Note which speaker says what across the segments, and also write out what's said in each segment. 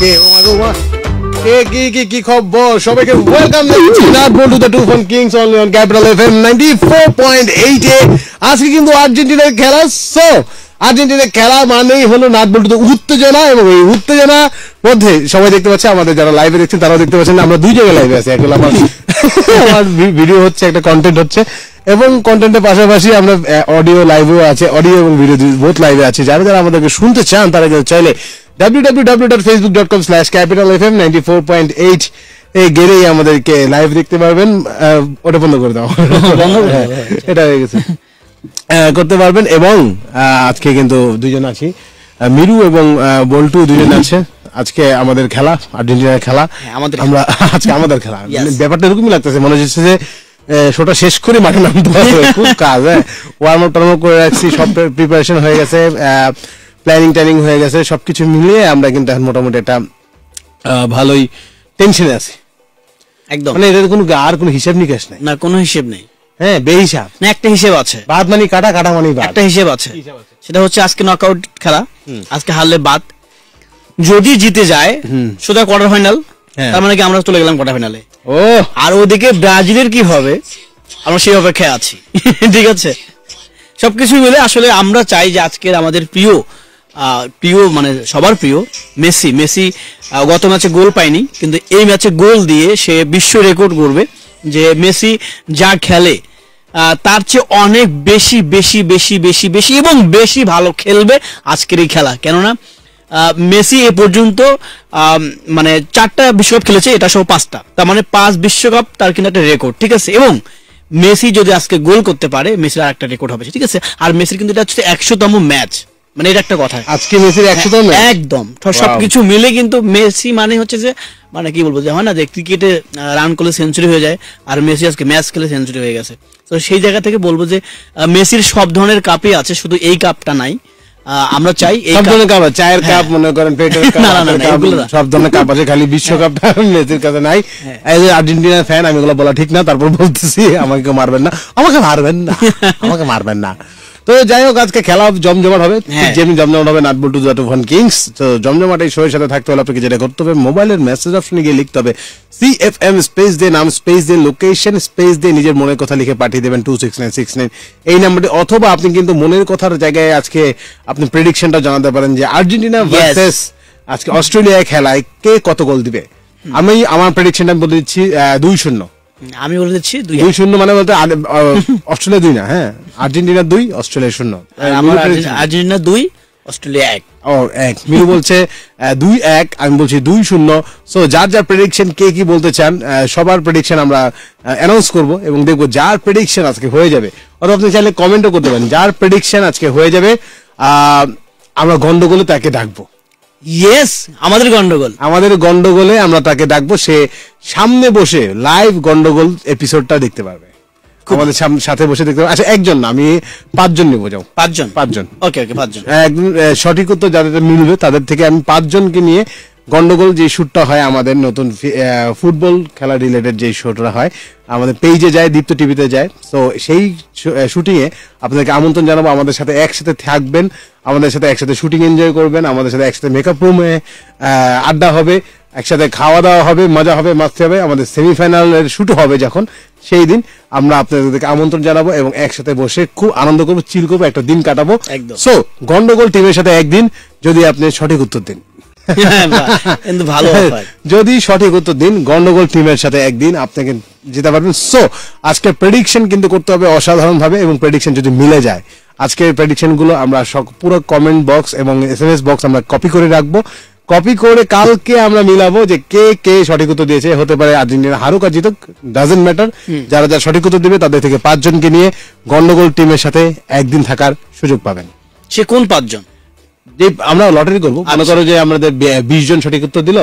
Speaker 1: কে? ও মা গো মা কে, কি কি কি খবর? সবাইকে ওয়েলকাম জানাচ্ছি nut ball to the two kings on capital FM 94.8 এ আজকে কিন্তু আর্জেন্টিনার খেলা সো আর্জেন্টিনার খেলা মানেই হলো নাট বল টু উত্তেজনা এবং এই উত্তেজনার মধ্যে সবাই দেখতে পাচ্ছে, আমাদের যারা লাইভে দেখছেন, তারাও দেখতে পাচ্ছেন আমরা দুই জায়গায় লাইভে আছি, একটা আমার আমার ভিডিও হচ্ছে, একটা কন্টেন্ট হচ্ছে, এবং কন্টেন্টের পাশাপাশি আমরা অডিও লাইভও আছে অডিও এবং ভিডিও বোথ লাইভে আছে। যারা যারা আমাদেরকে শুনতে চান, তারা চাইলে www.facebook.com slash capital fm 94.8 এই আমাদেরকে লাইভ দেখতে পারবেন। ওটা বন্ধ করে দাও। হ্যাঁ, এটা হয়ে গেছে। করতে পারবেন এবং আজকে কিন্তু আছি। মিরু এবং বল্টু দুজন আছে। আজকে আমাদের খেলা আর্জেন্টিনার খেলা।
Speaker 2: হ্যাঁ, আমাদের
Speaker 1: আমরা আজকে আমাদের খেলা। মানে ব্যাপারটা এরকমই লাগতেছে মনে হচ্ছে যে শোটা শেষ করে মাঠে নামতে হবে। খুব কাজ হ্যাঁ। ওয়ার্ম আপ করে রাখছি সব প্রিপারেশন হয়ে গেছে। প্ল্যানিং ট্যানিং হয়ে গেছে সবকিছু মিলিয়ে আমরা কিন্তু এখন মোটামুটি একটা ভালোই টেনশনে আছি।
Speaker 2: একদম।
Speaker 1: মানে এটার কোনো আর কোনো হিসাব নিকাশ নাই।
Speaker 2: না কোনো হিসেব নেই।
Speaker 1: হ্যাঁ বেহিসাব।
Speaker 2: না একটা হিসেব আছে।
Speaker 1: বাদ মানি কাটা কাটা মানি বাদ।
Speaker 2: একটা হিসেব আছে। সেটা হচ্ছে আজকে নকআউট খেলা। আজকে হারলে বাদ। যদি জিতে যায় সোজা কোয়ার্টার ফাইনাল
Speaker 1: হ্যাঁ।
Speaker 2: তার মানে কি আমরা চলে গেলাম কোয়ার্টার ফাইনালে
Speaker 1: ও।
Speaker 2: আর ওদিকে ব্রাজিলের কি হবে? আমরা সেই অপেক্ষায় আছি। ঠিক আছে? সবকিছু মিলে আসলে আমরা চাই যে আজকের আমাদের প্রিয় প্রিয় মানে সবার প্রিয়, মেসি। মেসি গত ম্যাচে গোল পায়নি, কিন্তু এই ম্যাচে গোল দিয়ে সে বিশ্ব রেকর্ড করবে যে মেসি যা খেলে তার চেয়ে অনেক বেশি বেশি বেশি বেশি বেশি এবং বেশি ভালো খেলবে আজকের এই খেলা। কেননা মেসি এ পর্যন্ত মানে চারটা বিশ্বকাপ খেলেছে, এটা সহ পাঁচটা। তার মানে পাঁচ বিশ্বকাপ তার কিন্তু একটা রেকর্ড, ঠিক আছে? এবং মেসি যদি আজকে গোল করতে পারে, মেসির আর একটা রেকর্ড হবে, ঠিক আছে? আর মেসির কিন্তু এটা হচ্ছে একশোতম ম্যাচ। মানে এটা একটা কথা।
Speaker 1: আজকে মেসির একশো তো
Speaker 2: একদম সবকিছু মিলে কিন্তু মেসি মানে হচ্ছে যে মানে কি বলব যে হয় না যে ক্রিকেটে রান করলে সেঞ্চুরি হয়ে যায় আর মেসি আজকে ম্যাচ খেলে সেঞ্চুরি হয়ে গেছে। তো সেই জায়গা থেকে বলব যে মেসির সব ধরনের কাপই আছে শুধু এই কাপটা নাই। আমরা চাই এই
Speaker 1: সব ধরনের কাপ চায়ের
Speaker 2: হ্যাঁ।
Speaker 1: কাপ মনে করেন পেটের কাপ
Speaker 2: না, না, না।
Speaker 1: সব ধরনের কাপ আছে খালি বিশ্বকাপটা মেসির কাছে নাই।
Speaker 2: হ্যাঁ।
Speaker 1: এই আর্জেন্টিনার ফ্যান আমি এগুলো বলা ঠিক না তারপর বলতেছি আমাকে মারবেন না। আমাকে মারবেন না। আমাকে মারবেন না। তো যাই হোক আজকে খেলা জমজমাট হবে।
Speaker 2: হ্যাঁ।
Speaker 1: যেমনি জমজমাট হবে নাটবল টু জাটু ফান কিংস তো জমজমাট এই শোয়ের সাথে থাকতে হলে আপনাকে যেটা করতে হবে মোবাইলের মেসেজ অপশনে গিয়ে লিখতে হবে সি এফ এম স্পেস দিয়ে নাম স্পেস দিয়ে লোকেশন স্পেস দিয়ে নিজের মনের কথা লিখে পাঠিয়ে দেবেন two six nine six nine এই নাম্বারটি অথবা আপনি কিন্তু মনের কথার জায়গায় আজকে আপনি প্রেডিকশনটা জানাতে পারেন যে আর্জেন্টিনা ভার্সেস আজকে অস্ট্রেলিয়ায় খেলায় কে কত গোল দিবে। আমি আমার প্রেডিকশনটা বলে দিচ্ছি দুই শূন্য।
Speaker 2: আমি বলে দিচ্ছি দুই
Speaker 1: দুই শূন্য মানে বলতে অস্ট্রেলিয়া দুই না হ্যাঁ? আর্জেন্টিনা দুই অস্ট্রেলিয়া শূন্য।
Speaker 2: আমার আর্জেন্টিনা- দুই অস্ট্রেলিয়া এক।
Speaker 1: ও এক। মিরু বলছে দুই এক আমি বলছি দুই শূন্য। সো যার যার প্রেডিকশন কে কি বলতে চান সবার প্রেডিকশন আমরা অ্যানাউন্স করব এবং দেখব যার প্রেডিকশন আজকে হয়ে যাবে। অথবা আপনি চাইলে কমেন্টও করতে পারেন যার প্রেডিকশন আজকে হয়ে যাবে আহ, আমরা গন্ডগোলে তাকে ডাকবো।
Speaker 2: ইয়েস আমাদের গন্ডগোল।
Speaker 1: আমাদের গন্ডগোলে আমরা তাকে ডাকবো সে সামনে বসে লাইভ গন্ডগোল এপিসোডটা দেখতে পারবে। আমাদের সাথে বসে দেখতে পারবে। আচ্ছা একজন না আমি পাঁচজন নিবো যাও।
Speaker 2: পাঁচজন?
Speaker 1: পাঁচজন।
Speaker 2: ওকে ওকে পাঁচজন।
Speaker 1: একদম সঠিক উত্তর যাদের মিলবে তাদের থেকে আমি পাঁচজনকে নিয়ে গন্ডগোল যে শুটটা হয় আমাদের নতুন ফুটবল খেলা রিলেটেড যে শুটটা হয় আমাদের পেজে যায় দীপ্ত টিভিতে যায়। তো সেই শুটিং এ আপনাদেরকে আমন্ত্রণ জানাব আমাদের সাথে একসাথে থাকবেন আমাদের সাথে একসাথে শুটিং এনজয় করবেন আমাদের সাথে একসাথে মেকআপ রুমে আড্ডা হবে একসাথে খাওয়া দাওয়া হবে মজা হবে মাস্তি হবে। আমাদের সেমিফাইনালের শুট হবে যখন সেই দিন আমরা আপনাদেরকে আমন্ত্রণ জানাব এবং একসাথে বসে খুব আনন্দ করব চিল করব একটা দিন কাটাবো।
Speaker 2: একদম।
Speaker 1: সো গন্ডগোল টিমের সাথে একদিন যদি আপনি সঠিক উত্তর দিন।
Speaker 2: কিন্তু ভালো
Speaker 1: যদি সঠিক উত্তর দিন গন্ডগোল টিমের সাথে একদিন আপনাকে যেতে পারবেন। সো আজকে প্রেডিকশন কিন্তু করতে হবে অসাধারণ ভাবে এবং প্রেডিকশন যদি মিলে যায় আজকের প্রেডিকশনগুলো আমরা পুরো কমেন্ট বক্স এবং এস এম এস বক্স আমরা কপি করে রাখব। কপি করে কালকে আমরা মিলাবো যে কে কে সঠিক উত্তর দিয়েছে। হতে পারে আর্জেন্টিনা হারুক আর জিতুক ডাজেন্ট ম্যাটার যারা যারা সঠিক উত্তর দিবে তাদের থেকে পাঁচজনকে নিয়ে গন্ডগোল টিমের সাথে একদিন থাকার সুযোগ পাবেন।
Speaker 2: সে কোন পাঁচজন?
Speaker 1: যে আমরা লটারি করব মনে করো যে আমাদের বিশ জন সঠিক উত্তর দিল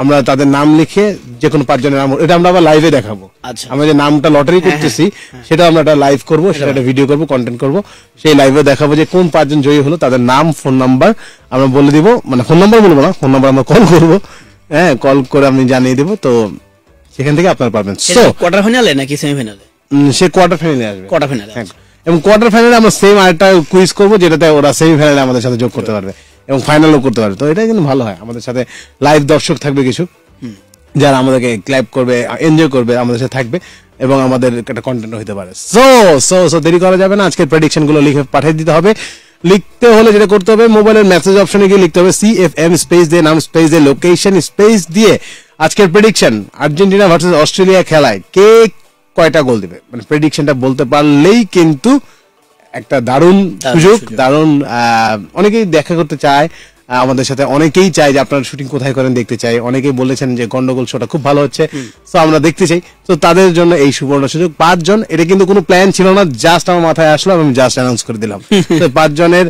Speaker 1: আমরা তাদের নাম লিখে যে কোনো পাঁচজনের নাম এটা আমরা আবার লাইভে দেখাবো।
Speaker 2: আচ্ছা।
Speaker 1: আমরা যে নামটা লটারি করতেছি সেটা আমরা একটা লাইভ করব সেটা একটা ভিডিও করব কন্টেন্ট করব সেই লাইভে দেখাবো যে কোন পাঁচজন জয়ী হলো তাদের নাম ফোন নাম্বার আমরা বলে দিব মানে ফোন নাম্বার বলব না ফোন নাম্বার আমরা কল করব হ্যাঁ কল করে আমি জানিয়ে দেবো তো সেখান থেকে আপনারা পারবেন সো
Speaker 2: কোয়ার্টার ফাইনালে নাকি সেমিফাইনালে
Speaker 1: সে কোয়ার্টার ফাইনালে আসবে।
Speaker 2: কোয়ার্টার ফাইনালে
Speaker 1: হ্যাঁ। এবং কোয়ার্টার ফাইনালে আমরা সেম আরেকটা কুইজ করব যেটাতে ওরা সেমি ফাইনালে আমাদের সাথে যোগ করতে পারবে এবং ফাইনালও করতে পারে তো এটা কিন্তু ভালো হয়। আমাদের সাথে লাইভ দর্শক থাকবে কিছু। যারা আমাদেরকে ক্ল্যাপ করবে এনজয় করবে আমাদের সাথে থাকবে এবং আমাদের একটা কন্টেন্ট হতে পারে। সো সো সো দেরি করা যাবে না। আজকের প্রেডিকশনগুলো লিখে পাঠিয়ে দিতে হবে। লিখতে হলে যেটা করতে হবে মোবাইলের মেসেজ অপশনে গিয়ে লিখতে হবে সি এফ এম স্পেস দিয়ে নাম স্পেস দিয়ে লোকেশন স্পেস দিয়ে আজকের প্রেডিকশন আর্জেন্টিনা ভার্সেস অস্ট্রেলিয়া খেলায় কে কয়টা গোল দিবে? মানে প্রেডিকশনটা বলতে পারলেই কিন্তু একটা দারুণ সুযোগ। দারুণ অনেকেই দেখা করতে চায় আমাদের সাথে অনেকেই চায় যে আপনার শুটিং কোথায় করেন দেখতে চাই। অনেকেই বলেছেন যে গন্ডগোল শোটা খুব ভালো হচ্ছে। তো আমরা দেখতে চাই। তো তাদের জন্য এই সুবর্ণ সুযোগ। পাঁচজন এটা কিন্তু কোনো প্ল্যান ছিল না জাস্ট আমার মাথায় আসলো আমি জাস্ট অ্যানাউন্স করে দিলাম। তো পাঁচজনের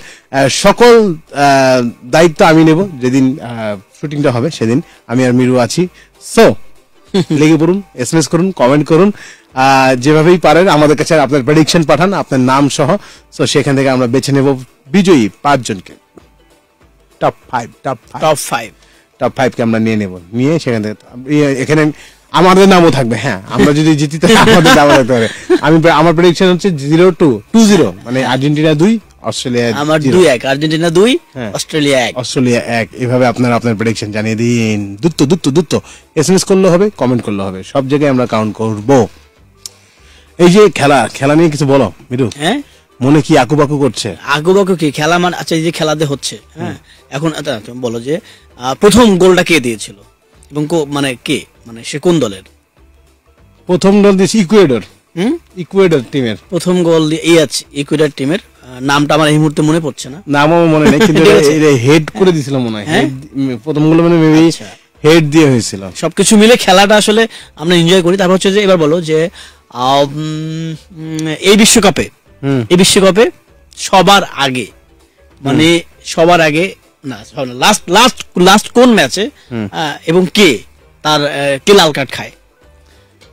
Speaker 1: সকল দায়িত্ব আমি নেব যেদিন শুটিংটা হবে সেদিন আমি আর মিরু আছি। সো লেগে পড়ুন এস এম এস করুন কমেন্ট করুন যেভাবেই পারেন আমাদের কাছে আপনার প্রেডিকশন পাঠান আপনার নাম সহ। সো সেখান থেকে আমরা বেছে নেব বিজয়ী পাঁচজনকে। Top five top
Speaker 2: top five
Speaker 1: top five কে আমরা নিয়ে নেব। নিয়ে সেখান থেকে ইয়ে, এখানে আমাদের নামও থাকবে হ্যাঁ। আমরা যদি জিতি তাহলে আমাদের নামও থাকতে পারে। আমি আমার প্রেডিকশন হচ্ছে জিরো টু টু জিরো মানে আর্জেন্টিনা দুই অস্ট্রেলিয়া
Speaker 2: আমার। দুই এক আর্জেন্টিনা দুই
Speaker 1: হ্যাঁ।
Speaker 2: অস্ট্রেলিয়া এক।
Speaker 1: অস্ট্রেলিয়া এক। এভাবে আপনার আপনার প্রেডিকশন জানিয়ে দিন। দুত্ত দুত্ত দুত্ত। এস এম এস করলে হবে কমেন্ট করলে হবে। সব জায়গায় আমরা কাউন্ট করব। এই যে খেলা খেলা নিয়ে কিছু বলো মিরু।
Speaker 2: হ্যাঁ?
Speaker 1: মনে কি আকুবাকু করছে?
Speaker 2: আগু বাকু কি? খেলা মানে আচ্ছা এই যে খেলাতে হচ্ছে হ্যাঁ? এখন আচ্ছা, তুমি বলো যে প্রথম গোলটা কে দিয়েছিল? এবং মানে কে? মানে সে কোন দলের?
Speaker 1: প্রথম দল দিয়েছে ইকুয়েডর।
Speaker 2: হুম?
Speaker 1: ইকুয়েডর টিমের।
Speaker 2: প্রথম গোল দিয়ে এই আছে ইকুইডার টিমের। নামটা আমার এই মুহূর্তে মনে পড়ছে না।
Speaker 1: নাম আমার মনে নেই কিন্তু হেড করে মনে হয়।
Speaker 2: হ্যাঁ?
Speaker 1: Head- উম, প্রথমগুলো মানে মেবি
Speaker 2: আচ্ছা।
Speaker 1: হেড দিয়ে হয়েছিল।
Speaker 2: সবকিছু মিলে খেলাটা আসলে আমরা এনজয় করি। তারপর হচ্ছে যে এবার বলো যে এই বিশ্বকাপে এই বিশ্বকাপে সবার আগে মানে সবার আগে না লাস্ট লাস্ট লাস্ট কোন ম্যাচে এবং কে তার কে লাল কার্ড খায়?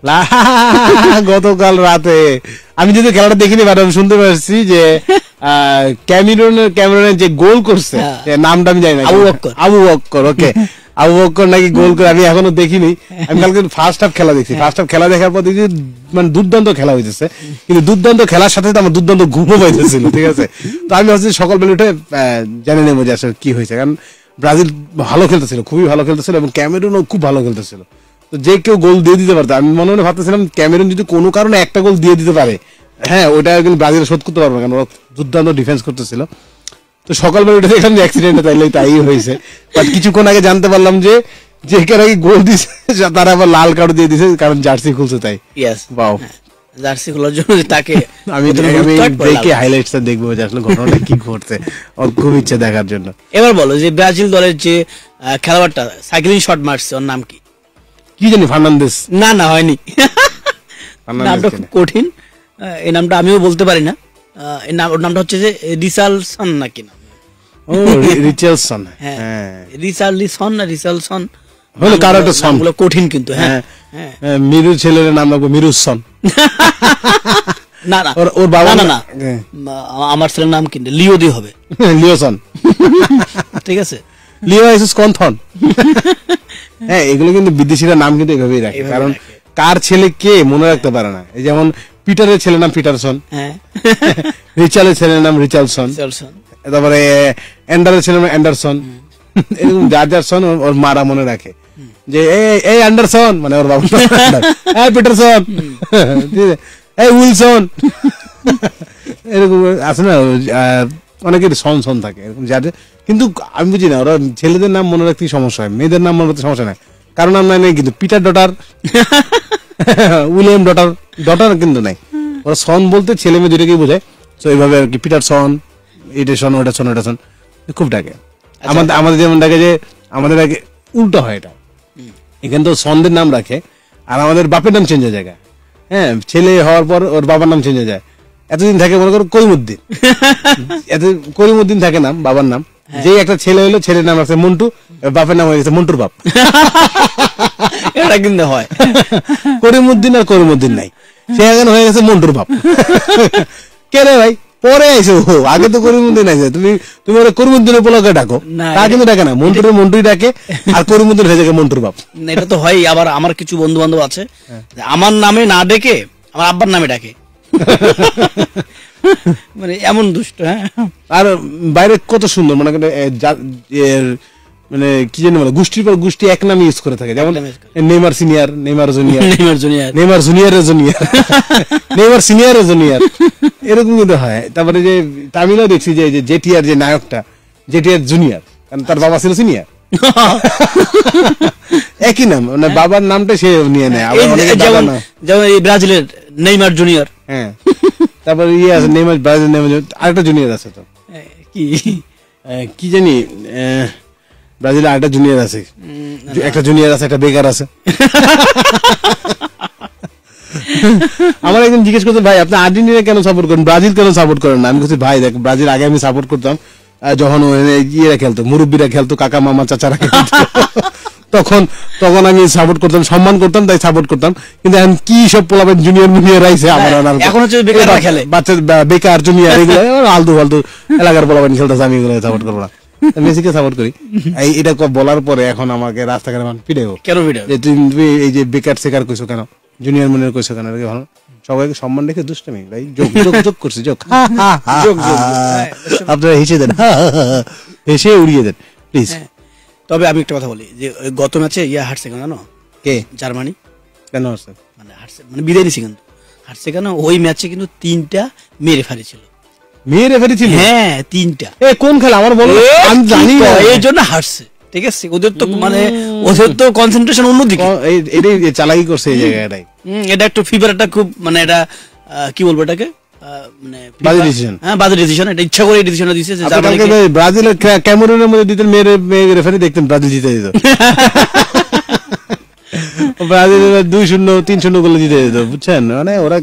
Speaker 1: গতকাল রাতে। আমি যদি খেলাটা দেখিনি বাট আমি শুনতে পারছি যে ক্যামেরুনের ক্যামেরুনের যে গোল করছে
Speaker 2: হ্যাঁ।
Speaker 1: নামটা আমি জানি না
Speaker 2: আবু বক্কর।
Speaker 1: আবু বক্কর ওকে আবু বক্কর নাকি গোল করে আমি এখনও দেখিনি। আমি কালকে ফার্স্ট হাফ খেলা দেখছি। ফার্স্ট হাফ খেলা দেখার পর দেখি মানে দুর্দান্ত খেলা হইতেছে। কিন্তু দুর্দান্ত খেলার সাথে আমার দুর্দান্ত ঘুমও পাইতেছিল ঠিক আছে? তো আমি ভাবছি সকালবেলা উঠে জেনে নেব যে আসলে কি হয়েছে। কারণ ব্রাজিল ভালো খেলতেছিল খুবই ভালো খেলতেছিল এবং ক্যামেরুনও খুব ভালো খেলতেছিল। তো যে কেউ গোল দিয়ে দিতে পারতো। আমি মনে মনে ভাবতেছিলাম ক্যামেরুন যদি কোনো কারণে একটা গোল দিয়ে দিতে পারে হ্যাঁ ওটা কিন্তু ব্রাজিল শোধ করতে পারবে না কারণ ওরা দুর্দান্ত ডিফেন্স করতেছিল। তো সকালবেলা উঠে দেখলাম যে অ্যাক্সিডেন্ট তাইলে তাই হয়েছে। বাট কিছুক্ষণ আগে জানতে পারলাম যে যে কার আগে গোল দিছে তারা আবার লাল কার্ড দিয়ে দিছে কারণ জার্সি খুলছে তাই।
Speaker 2: ইয়েস
Speaker 1: বাও
Speaker 2: জার্সি খোলার জন্য তাকে
Speaker 1: আমি দেখে
Speaker 2: card।
Speaker 1: হাইলাইটসটা দেখব যে আসলে ঘটনাটা কি ঘটছে। ওর খুব ইচ্ছে দেখার জন্য।
Speaker 2: এবার বলো যে ব্রাজিল দলের যে খেলোয়াড়টা সাইক্লিং শট মারছে ওর নাম কি?
Speaker 1: কি জানি ফার্নান্দেস
Speaker 2: না না হয়নি। নামটা খুব কঠিন। এই নামটা আমিও বলতে পারি না। ওর নামটা হচ্ছে যে রিসালসন নাকি নাম।
Speaker 1: ও রি- রিচার্ডসন
Speaker 2: হ্যাঁ
Speaker 1: হ্যাঁ।
Speaker 2: না রিসালসন
Speaker 1: হলো কারও একটা সন।
Speaker 2: নামগুলো কঠিন কিন্তু হ্যাঁ
Speaker 1: হ্যাঁ।
Speaker 2: হ্যাঁ।
Speaker 1: হ্যাঁ, মিরু ছেলের নাম রাখব মিরুসন
Speaker 2: না না।
Speaker 1: ওর বাবা
Speaker 2: না, না না।
Speaker 1: হ্যাঁ।
Speaker 2: আমার ছেলের নাম কিন্তু লিও দিয়ে হবে
Speaker 1: লিওসন
Speaker 2: ঠিক আছে।
Speaker 1: লিও আইসিস কনথন। হ্যাঁ এগুলো কিন্তু বিদেশিরা নাম কিন্তু এভাবেই রাখে। কারণ কার ছেলে কে মনে রাখতে পারে না? এই যেমন পিটারের ছেলের নাম পিটারসন।
Speaker 2: হ্যাঁ।
Speaker 1: রিচালের ছেলের নাম রিচালসন। তারপরে অ্যান্ডারের ছেলের নাম অ্যান্ডারসন। এরকম যার যার সন ওর- মারা মনে রাখে। যে এই এই অ্যান্ডারসন! মানে ওর বাবা। এই পিটারসন! এই উইলসন! এরকম আছে না? অনেকের সন সন থাকে এরকম যাদের কিন্তু আমি বুঝি না ওরা ছেলেদের নাম মনে রাখতে সমস্যা হয় মেয়েদের নাম মনে রাখতে সমস্যা নাই। কারণ নাম নাই কিন্তু Peter daughter William daughter daughter কিন্তু নাই। ওরা সন বলতে ছেলে মেয়ে দুটোকেই বোঝায়। তো এইভাবে আর কি পিটার সন এটা সন ওটা সন ওটা সন খুব ডাকে। আমাদের আমাদের যেমন ডাকে যে আমাদের আগে উল্টো হয় এটা। এখানে তো সনদের নাম রাখে আর আমাদের বাপের নাম চেঞ্জ হয়ে যায় হ্যাঁ ছেলে হওয়ার পর ওর বাবার নাম চেঞ্জ হয়ে যায়। এতদিন থাকে মনে করো করিমুদ্দিন এত করিমুদ্দিন থাকে নাম বাবার নাম। যেই একটা ছেলে হলো ছেলের নাম রাখছে মন্টু বাপের নাম হয়ে গেছে মন্টুর বাপ।
Speaker 2: এটা কিন্তু হয়।
Speaker 1: করিমুদ্দিন আর করিমুদ্দিন নাই। সে এখন হয়ে গেছে মন্টুর বাপ। কে রে ভাই পরে আইসে ও আগে তো করিমুদ্দিন আইসে তুমি তুমি ওরা করিমুদ্দিনের পোলাকে ডাকো। তা কিন্তু ডাকে না মন্টুরে মন্টুই ডাকে আর করিমুদ্দিন হয়ে যায় মন্টুর বাপ।
Speaker 2: এটা তো হয় আবার আমার কিছু বন্ধু বান্ধব আছে।
Speaker 1: হ্যাঁ।
Speaker 2: আমার নামে না ডেকে আমার আব্বার নামে ডাকে। মানে এমন দুষ্ট হ্যাঁ?
Speaker 1: আর বাইরে কত সুন্দর মানে এর মানে কি জানি বলে গোষ্ঠীর পর গোষ্ঠী এক নামে ইউজ করে থাকে। যেমন Neymar senior Neymar junior.
Speaker 2: Neymar junior.
Speaker 1: Neymar জুনিয়রের জুনিয়র। নেইমার সিনিয়রের জুনিয়র। এরকম কিন্তু হয়। তারপরে যে তামিলও দেখছি যে যে জেটিআর যে নায়কটা জেটিআর জুনিয়র কারণ তার বাবা ছিল সিনিয়র। একই নাম মানে বাবার নামটা সে নিয়ে নেয়।
Speaker 2: যেমন যেমন এই ব্রাজিলের নেইমার জুনিয়র
Speaker 1: হ্যাঁ। তারপরে ইয়ে আছে নেইমার ব্রাজিল নেইমার আরেকটা জুনিয়র আছে তো।
Speaker 2: কি?
Speaker 1: কি জানি ব্রাজিলে আরেকটা জুনিয়র আছে। একটা জুনিয়র আছে একটা বেকার আছে। আমার একজন জিজ্ঞেস করছে ভাই আপনি আর্জেন্টিনা কেন সাপোর্ট করেন? ব্রাজিল কেন সাপোর্ট করেন না? আমি বলছি ভাই দেখ ব্রাজিল আগে আমি সাপোর্ট করতাম যখন ইয়েরা খেলতো মুরব্বীরা খেলতো কাকা মামা চাচারা খেলতো। তখন তখন আমি সাপোর্ট করতাম সম্মান করতাম তাই সাপোর্ট করতাম। কিন্তু এখন কি সব পোলাবেন জুনিয়র মুনিয়র আইছে আমার
Speaker 2: এখন হচ্ছে বেকাররা
Speaker 1: এই
Speaker 2: খেলে।
Speaker 1: বাচ্চা বেকার জুনিয়র এগুলো আলতু ফালতু এলাকার পোলাবেন খেলতেছে আমি এগুলো সাপোর্ট করব না। মেসিকে সাপোর্ট করি? এই এটা বলার পরে এখন আমাকে রাস্তাঘাটে মান পিড়েও
Speaker 2: কেন
Speaker 1: যে তুমি এই যে বেকার সেকার কইছো কেন? জুনিয়র মুনিয়র কইছো কেন? এটা ভালো? সবাইকে সম্মান রেখে দুষ্টমি ভাই যোগ যোগ যোগ করছি যোগ।
Speaker 2: হ্যাঁ,
Speaker 1: আপনারা হেসে দেন। হেসে উড়িয়ে দেন প্লিজ।
Speaker 2: তবে আমি একটা কথা বলি যে গত ম্যাচে ইয়া হারছে কেন জানো?
Speaker 1: কে?
Speaker 2: জার্মানি।
Speaker 1: কেন আছে
Speaker 2: মানে হারছে মানে বিদায় নিছে কিন্তু। হারছে কেন? ওই ম্যাচে কিন্তু তিনটা মেরে ফেলেছিল।
Speaker 1: মেয়ে রেফারি ছিল
Speaker 2: হ্যাঁ তিনটা।
Speaker 1: এ কোন খেলা? আমার বলো আমি জানি না।
Speaker 2: এই জন্য হারছে। ঠিক আছে? ওদের তো মানে ওদের তো কনসেন্ট্রেশন অন্যদিকে।
Speaker 1: এটাই চালাকি করছে এই জায়গাটাই।
Speaker 2: এটা একটু ফিভার একটা খুব মানে এটা কি বলব এটাকে? আহ,
Speaker 1: বাজে
Speaker 2: FIFA-
Speaker 1: decision।
Speaker 2: বাজে ডিসিশন এটা ইচ্ছা করে এই ডিসিশনটা দিয়েছে যে
Speaker 1: আপনি কালকে
Speaker 2: জার্মানিকে
Speaker 1: ওই ব্রাজিলের ক্যামেরুনের মধ্যে দিতেন মেয়ের রেফারি দেখতেন ব্রাজিল জিতে যেত। ব্রাজিলের দুই শূন্য তিন শূন্য গোলে জিতে যেত বুঝছেন? মানে ওরা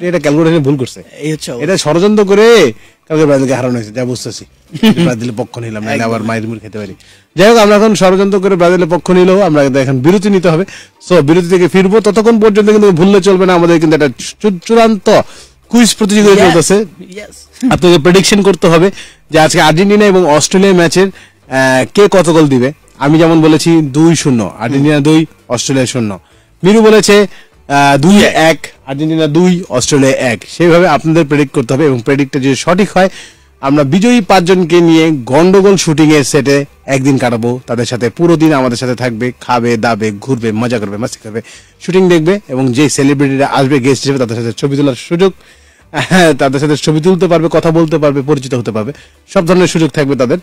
Speaker 1: এটা ক্যালকুলেশন ভুল করছে।
Speaker 2: এই হচ্ছে অবস্থা।
Speaker 1: এটা ষড়যন্ত্র করে কালকে ব্রাজিলকে হারানো হয়েছে যা বুঝতেছি। ব্রাজিলের পক্ষ নিলাম আবার মায়ের মুড় খেতে পারি। যাই হোক আমরা এখন ষড়যন্ত্র করে ব্রাজিলের পক্ষ নিলেও আমরা এখন বিরতি নিতে হবে। সো বিরতি থেকে ফিরবো ততক্ষণ পর্যন্ত কিন্তু ভুললে চলবে না আমাদের কিন্তু একটা চূড়ান্ত কুইজ প্রতিযোগিতা চলতেছে। আপনাকে প্রেডিকশন করতে হবে যে আজকে আর্জেন্টিনা এবং অস্ট্রেলিয়া ম্যাচের কে কত গোল দিবে? আমি যেমন বলেছি দুই শূন্য আর্জেন্টিনা দুই অস্ট্রেলিয়া শূন্য। মিরু বলেছে দুই এক আর্জেন্টিনা দুই অস্ট্রেলিয়া এক। সেইভাবে আপনাদের প্রেডিক্ট করতে হবে এবং প্রেডিক্টটা যদি সঠিক হয় আমরা বিজয়ী পাঁচজনকে নিয়ে গন্ডগোল শুটিং এর সেটে একদিন কাটাবো। তাদের সাথে পুরো দিন আমাদের সাথে থাকবে খাবে দাবে ঘুরবে মজা করবে মাস্তি করবে। শুটিং দেখবে এবং যে সেলিব্রিটিরা আসবে গেস্ট হিসেবে তাদের সাথে ছবি তোলার সুযোগ তাদের সাথে ছবি তুলতে পারবে, কথা বলতে পারবে, পরিচিত হতে পারবে। সব ধরনের সুযোগ থাকবে তাদের।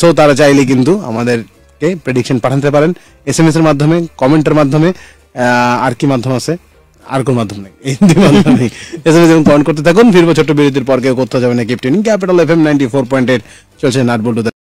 Speaker 1: সো তারা চাইলে কিন্তু আমাদেরকে প্রেডিকশন পাঠাতে পারেন এস এম এস এর মাধ্যমে কমেন্টের মাধ্যমে আর কি মাধ্যম আছে? আর কোন মাধ্যম নেই। এই দুই মাধ্যম নেই। এস এম এস এবং কমেন্ট করতে থাকুন। ফিরবো ছোট্ট বিরতির পর কেউ করতে যাবে না। Captain capital F M ninety four point eight চলছে নাট বল্টু